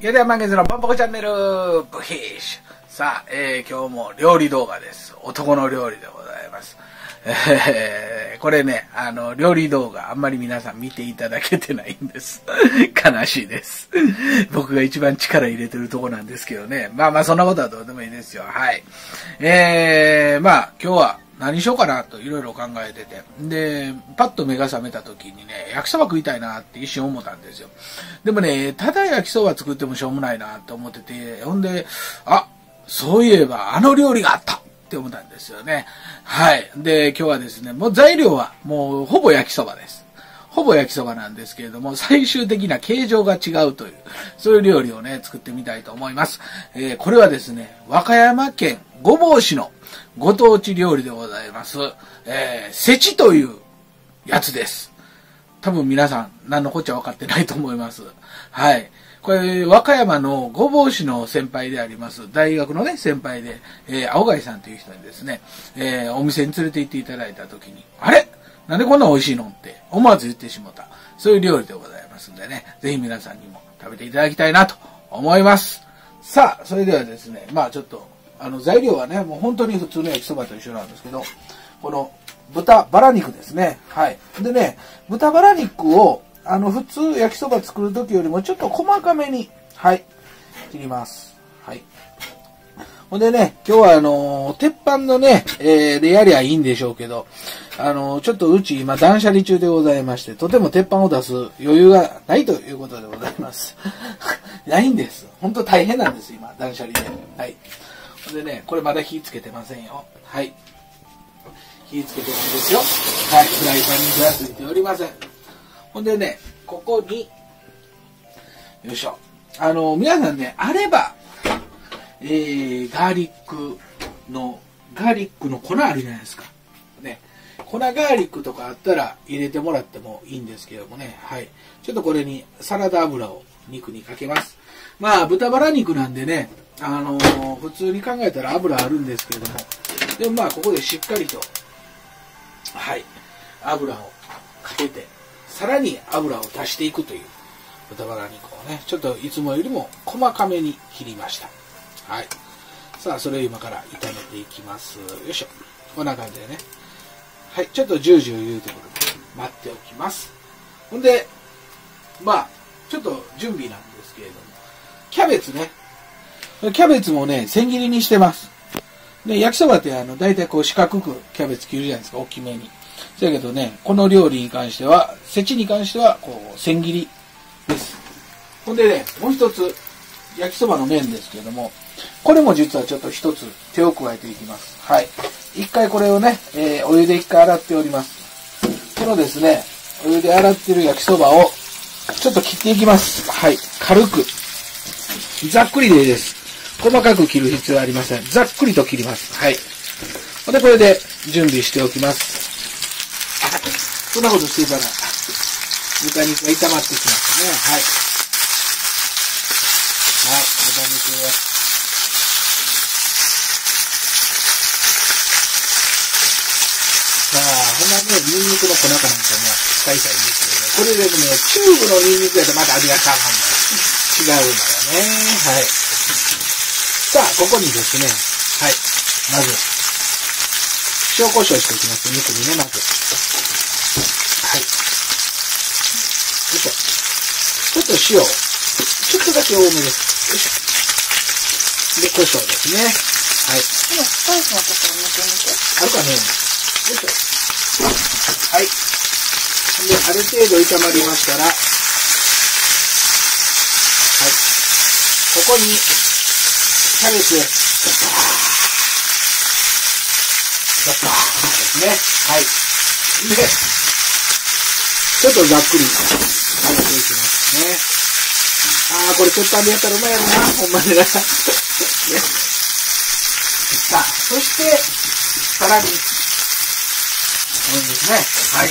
やでは満月のポンポコチャンネル、ブヒッシュ。さあ、えー、今日も料理動画です。男の料理でございます。えー、これね、あの、料理動画あんまり皆さん見ていただけてないんです。悲しいです。僕が一番力入れてるとこなんですけどね。まあまあそんなことはどうでもいいですよ。はい。えー、まあ今日は何しようかなといろいろ考えてて。で、パッと目が覚めた時にね、焼きそば食いたいなって一瞬思ったんですよ。でもね、ただ焼きそば作ってもしょうもないなと思ってて、ほんで、あ、そういえばあの料理があったって思ったんですよね。はい。で、今日はですね、もう材料はもうほぼ焼きそばです。ほぼ焼きそばなんですけれども、最終的な形状が違うという、そういう料理をね、作ってみたいと思います。えーこれはですね、和歌山県御坊市のご当地料理でございます。えー、せちというやつです。多分皆さん何のこっちゃ分かってないと思います。はい。これ、和歌山の御坊市の先輩であります、大学のね、先輩で、えー青貝さんという人にですね、えーお店に連れて行っていただいた時に、あれ？なんでこんな美味しいのって思わず言ってしまった。そういう料理でございますんでね、ぜひ皆さんにも食べていただきたいなと思います。さあ、それではですね、まあちょっと、あの材料はね、もう本当に普通の焼きそばと一緒なんですけど、この豚バラ肉ですね。はい。でね、豚バラ肉を、あの、普通焼きそば作る時よりもちょっと細かめに、はい、切ります。はい。ほんでね、今日はあのー鉄板のね、えーでやりゃいいんでしょうけど、あのーちょっとうち今断捨離中でございまして、とても鉄板を出す余裕がないということでございます。ないんです。本当大変なんです、今、断捨離で。はい。でね、これまだ火つけてませんよ。はい。火つけてないですよ。はい。フライパンに火はついておりません。ほんでね、ここに、よいしょ。あの、皆さんね、あれば、えー、ガーリックの、ガーリックの粉あるじゃないですか。ね。粉ガーリックとかあったら入れてもらってもいいんですけどもね。はい。ちょっとこれにサラダ油を肉にかけます。まあ、豚バラ肉なんでね、あのー普通に考えたら油あるんですけれども、でもまあ、ここでしっかりと、はい、油をかけて、さらに油を足していくという豚バラ肉をね、ちょっといつもよりも細かめに切りました。はい。さあ、それを今から炒めていきます。よいしょ。こんな感じでね。はい、ちょっとジュージュー言うてくるまで待っておきます。ほんで、まあ、ちょっと準備なんですけれども、キャベツね。キャベツもね、千切りにしてます。で、焼きそばってあの、大体こう四角くキャベツ切るじゃないですか、大きめに。そやけどね、この料理に関しては、セチに関しては、こう、千切りです。ほんでね、もう一つ、焼きそばの麺ですけれども、これも実はちょっと一つ手を加えていきます。はい。一回これをね、えーお湯で一回洗っております。このですね、お湯で洗ってる焼きそばを、ちょっと切っていきます。はい。軽く。ざっくりでいいです。細かく切る必要はありません。ざっくりと切ります。はい。ほんで、これで準備しておきます。そんなことしてたら、豚肉が炒まってきますね。はい。はい、豚肉が。さあ、ほんまね、ニンニクの粉かなんかも使いたいんですけどね。これでもね、チューブのニンニクやとまた味が変わんの。違うのよね。はい。さあ、ここにですね、はい。まず、塩コショウしていきます。肉にね、まず。はい。よいしょ。ちょっと塩、ちょっとだけ多めです。よいしょ。で、胡椒ですね。はい。でもスパイスのところ見てみて。あるかねよいしょ。はい。で、ある程度炒まりましたら、はい。ここに、キャベツ、ドバーですね。はい。で、ちょっとざっくり炒めていきますね。あー、これ鉄板でやったらうまいやろな、ほんまにな。ね。さあ、そして、さらに、麺ですね。はい。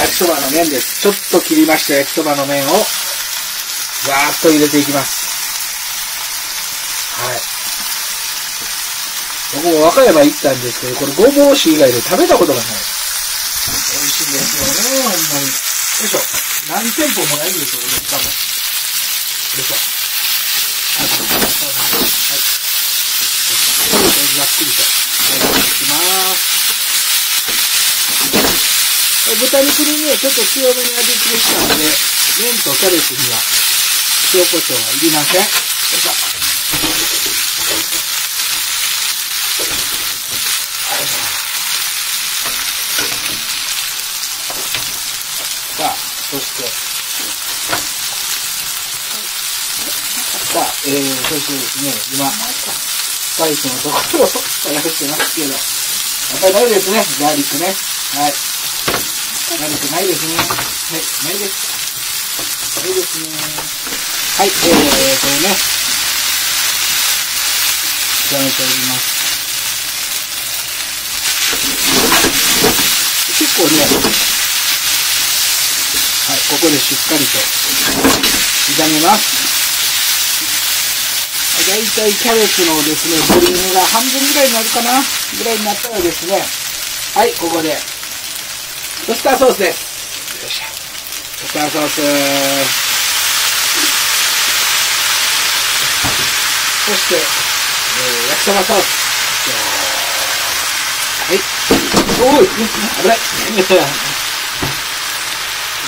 焼きそばの麺です。ちょっと切りました焼きそばの麺を、わーっと入れていきます。はい。僕も和歌山行ったんですけど、これごぼう市以外で食べたことがない。美味しいですよね、ほんまに。よいしょ。何店舗もないんですよ、ね、しかも。いしょ。はい、そうそうそうはい。ざっくりと、はい、い。きます。はい。豚肉にね、ちょっと強めに味付けしたので、麺とキャベツには塩コショウはい。りません。よい。しょ。さあ、そして、さあ、えー、そしてですね、今、スパイスのところを探してますけど、やっぱりないですね、ガーリックね。はい。ガーリックないですね。はい、ないです。ないですね。はい、えー、これね、炒めております。結構ね、はい、ここでしっかりと炒めます。だいたいキャベツのですね、ボリュームが半分ぐらいになるかな？ぐらいになったらですね、はい、ここで、ウスターソースです。よいしょ。ウスターソース。そして、えー、焼きそばソース。はい。おい、危ない。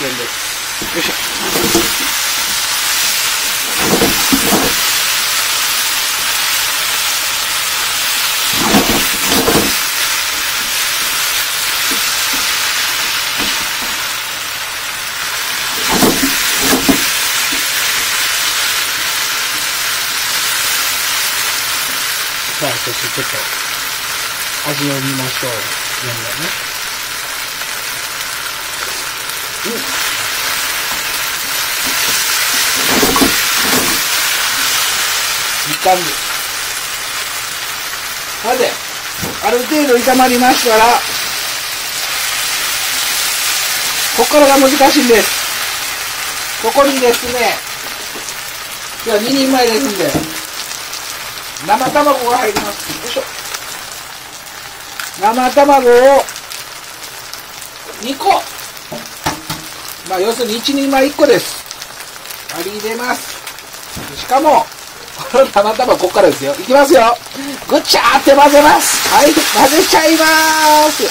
危険です。よいし感じ。さて、ある程度炒まりましたら、ここからが難しいんです。ここにですね、今日は2人前ですんで、生卵が入ります。よいしょ。生卵を2個。まあ、要するに1人前1個です。割り入れます。しかも、この生卵ここからですよ。いきますよ。ぐちゃーって混ぜます。はい、混ぜちゃいます。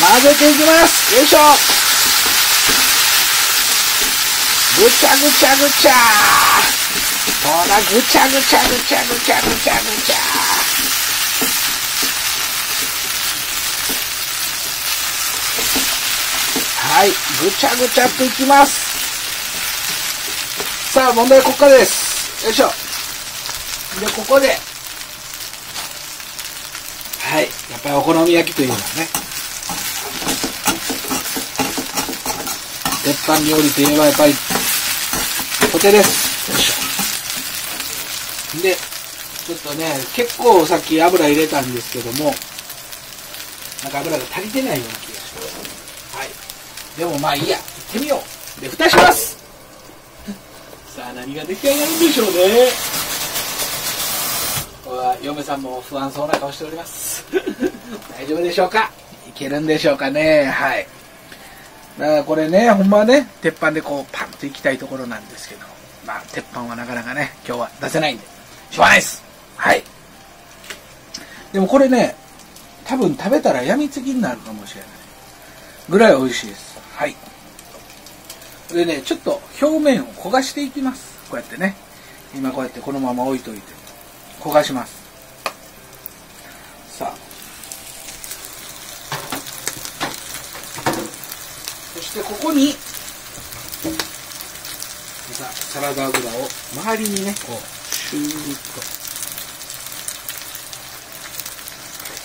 混ぜていきます。よいしょ。ぐちゃぐちゃぐちゃー。ほら、ぐちゃぐちゃぐちゃぐちゃぐちゃぐちゃ。はい、ぐちゃぐちゃっといきます。さあ、問題はここからです。よいしょ。で、ここで、はい、やっぱりお好み焼きというのはね、鉄板料理といえばやっぱり、コテです。よいしょ。で、ちょっとね、結構さっき油入れたんですけども、なんか油が足りてないような気がします。でもまあいいや、行ってみよう。で、蓋しますさあ、何が出来上がるんでしょうね。これは嫁さんも不安そうな顔しております。大丈夫でしょうか？いけるんでしょうかね？はい。だからこれね、ほんまはね、鉄板でこうパンといきたいところなんですけど、まあ、鉄板はなかなかね、今日は出せないんで、しょうがないです。はい。でもこれね、多分食べたら病みつきになるかもしれない。ぐらい美味しいです。はい。でね、ちょっと表面を焦がしていきます。こうやってね。今こうやってこのまま置いといて、焦がします。さあ。そしてここに、またサラダ油を周りにね、こう、シューッ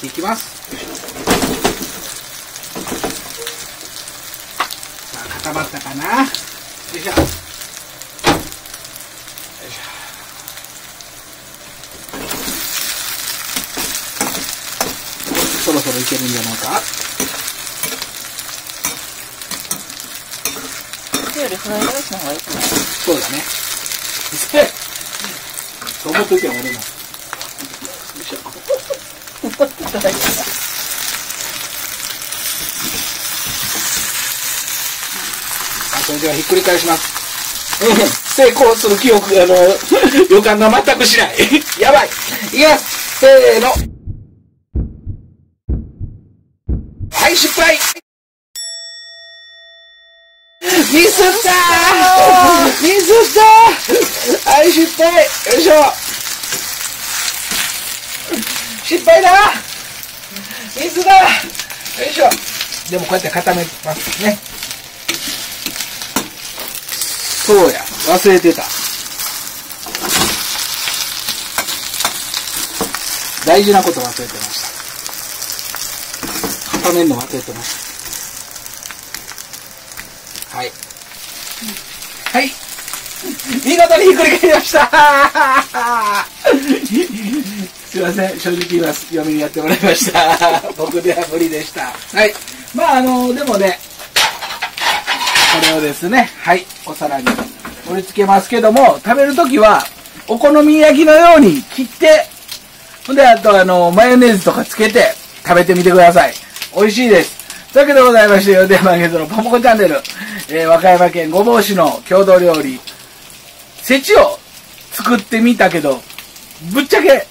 と、いきます。よいしょさあ、固まったかなよいしょ。よいしょ。そろそろいけるんじゃないかそうだね。そう思っといてよ、俺も。よいしょ。思ってただけだあ、それではひっくり返します。成功する記憶、あの、予感が全くしない。やばい。いきます。せーの。はい、失敗ミスったーミスったーはい、失敗よいしょ失敗だミスだよいしょでもこうやって固めますね。そうや、忘れてた。大事なこと忘れてました。固めるの忘れてました。はい。はい。見事にひっくり返りました すいません、正直言います。嫁にやってもらいました。僕では無理でした。はい。まあ、あの、でもね、をですね、はい、お皿に盛り付けますけども、食べるときは、お好み焼きのように切って、ほんで、あと、あの、マヨネーズとかつけて食べてみてください。美味しいです。というわけでございまして、よでまげずのポモコチャンネル、えー和歌山県御坊市の郷土料理、せちを作ってみたけど、ぶっちゃけ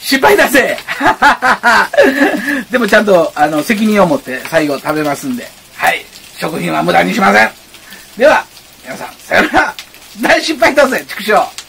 失敗だぜ でもちゃんと、あの、責任を持って最後食べますんで、はい。食品は無駄にしません。では、皆さん、さよなら。大失敗だぜ、畜生。